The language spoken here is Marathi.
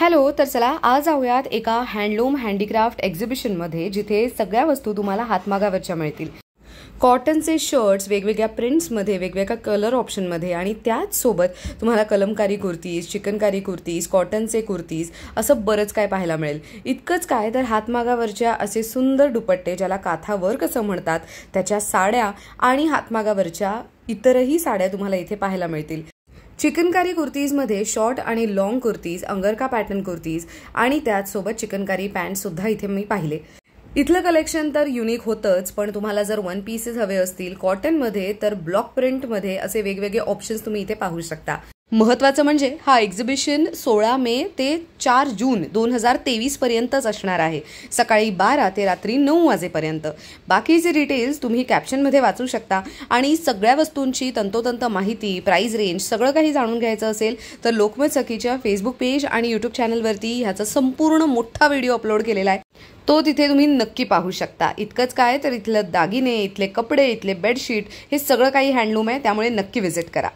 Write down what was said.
हॅलो तर चला आज जाऊयात एका हँडलूम हँडीक्राफ्ट एक्झिबिशनमध्ये जिथे सगळ्या वस्तू तुम्हाला हातमागावरच्या मिळतील. कॉटनचे शर्ट्स वेगवेगळ्या प्रिंट्समध्ये वेगवेगळ्या कलर ऑप्शनमध्ये आणि त्याचसोबत तुम्हाला कलमकारी कुर्तीज चिकनकारी कुर्तीज कॉटनचे कुर्तीज असं बरंच काय पाहायला मिळेल. इतकंच काय तर हातमागावरच्या असे सुंदर दुपट्टे ज्याला काथा वर्क असं म्हणतात त्याच्या साड्या आणि हातमागावरच्या इतरही साड्या तुम्हाला इथे पाहायला मिळतील. चिकनकारी कुर्तीजमध्ये शॉर्ट आणि लॉंग कुर्तीज अंगरका पॅटर्न कुर्तीज आणि त्याचसोबत चिकनकारी पॅन्टसुद्धा इथे मी पाहिले. इथलं कलेक्शन तर युनिक होतंच पण तुम्हाला जर वन पीसेस हवे असतील कॉटनमध्ये तर ब्लॉक प्रिंटमध्ये असे वेगवेगळे ऑप्शन्स तुम्ही इथे पाहू शकता. महत्वाचं म्हणजे हा एक्झिबिशन सोळा मे ते चार जून दोन हजार तेवीस पर्यंतच असणार आहे. सकाळी बारा ते रात्री नऊ वाजेपर्यंत. बाकीचे डिटेल्स तुम्ही कॅप्शनमध्ये वाचू शकता. आणि सगळ्या वस्तूंची तंतोतंत माहिती प्राईज रेंज सगळं काही जाणून घ्यायचं असेल तर लोकमत सखीच्या फेसबुक पेज आणि यूट्यूब चॅनलवरती ह्याचा संपूर्ण मोठा व्हिडिओ अपलोड केलेला आहे. तो तिथे तुम्ही नक्की पाहू शकता. इतकंच काय तर इथलं दागिने इथले कपडे इथले बेडशीट हे सगळं काही हँडलूम आहे त्यामुळे नक्की व्हिजिट करा.